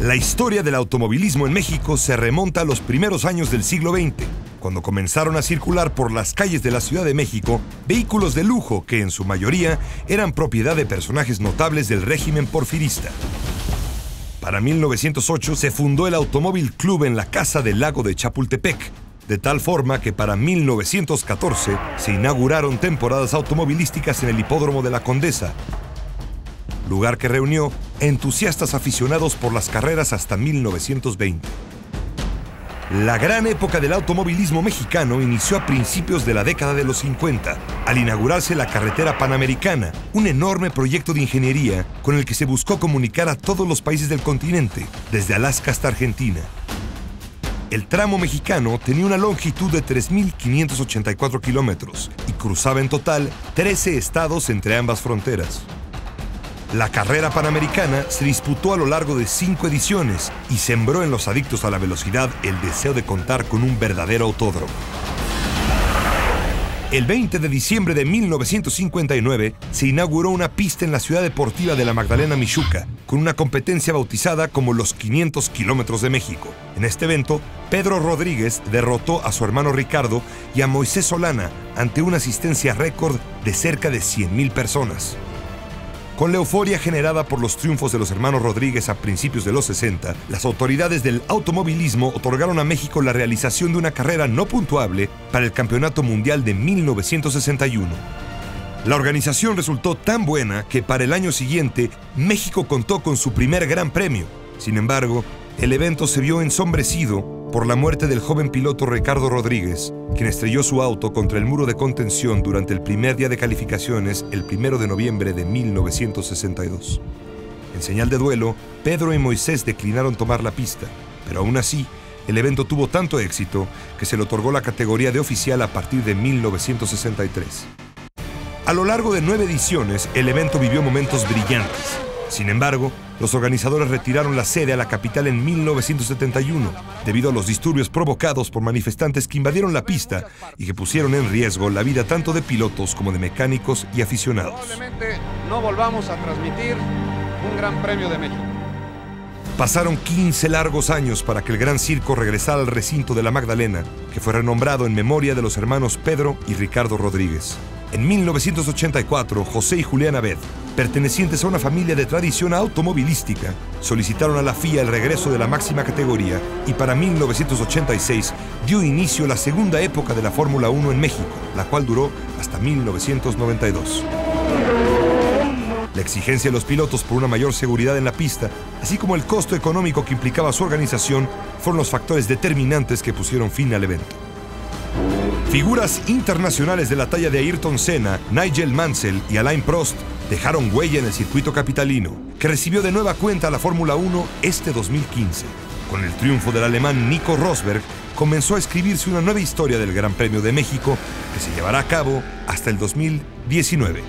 La historia del automovilismo en México se remonta a los primeros años del siglo XX, cuando comenzaron a circular por las calles de la Ciudad de México vehículos de lujo que en su mayoría eran propiedad de personajes notables del régimen porfirista. Para 1908 se fundó el Automóvil Club en la Casa del Lago de Chapultepec, de tal forma que para 1914 se inauguraron temporadas automovilísticas en el Hipódromo de la Condesa, lugar que reunió entusiastas aficionados por las carreras hasta 1920. La gran época del automovilismo mexicano inició a principios de la década de los 50, al inaugurarse la carretera panamericana, un enorme proyecto de ingeniería con el que se buscó comunicar a todos los países del continente, desde Alaska hasta Argentina. El tramo mexicano tenía una longitud de 3.584 kilómetros y cruzaba en total 13 estados entre ambas fronteras. La carrera panamericana se disputó a lo largo de cinco ediciones y sembró en los adictos a la velocidad el deseo de contar con un verdadero autódromo. El 20 de diciembre de 1959 se inauguró una pista en la ciudad deportiva de la Magdalena Michuca, con una competencia bautizada como los 500 kilómetros de México. En este evento, Pedro Rodríguez derrotó a su hermano Ricardo y a Moisés Solana ante una asistencia récord de cerca de 100.000 personas. Con la euforia generada por los triunfos de los hermanos Rodríguez a principios de los 60, las autoridades del automovilismo otorgaron a México la realización de una carrera no puntuable para el Campeonato Mundial de 1961. La organización resultó tan buena que para el año siguiente México contó con su primer gran premio. Sin embargo, el evento se vio ensombrecido por la muerte del joven piloto Ricardo Rodríguez, quien estrelló su auto contra el muro de contención durante el primer día de calificaciones el 1 de noviembre de 1962. En señal de duelo, Pedro y Moisés declinaron tomar la pista, pero aún así, el evento tuvo tanto éxito que se le otorgó la categoría de oficial a partir de 1963. A lo largo de nueve ediciones, el evento vivió momentos brillantes. Sin embargo, los organizadores retiraron la sede a la capital en 1971 debido a los disturbios provocados por manifestantes que invadieron la pista y que pusieron en riesgo la vida tanto de pilotos como de mecánicos y aficionados. Probablemente no volvamos a transmitir un Gran Premio de México. Pasaron 15 largos años para que el Gran Circo regresara al recinto de la Magdalena, que fue renombrado en memoria de los hermanos Pedro y Ricardo Rodríguez. En 1984, José y Julián Abed, pertenecientes a una familia de tradición automovilística, solicitaron a la FIA el regreso de la máxima categoría y para 1986 dio inicio la segunda época de la Fórmula 1 en México, la cual duró hasta 1992. La exigencia de los pilotos por una mayor seguridad en la pista, así como el costo económico que implicaba su organización, fueron los factores determinantes que pusieron fin al evento. Figuras internacionales de la talla de Ayrton Senna, Nigel Mansell y Alain Prost dejaron huella en el circuito capitalino, que recibió de nueva cuenta la Fórmula 1 este 2015. Con el triunfo del alemán Nico Rosberg, comenzó a escribirse una nueva historia del Gran Premio de México que se llevará a cabo hasta el 2019.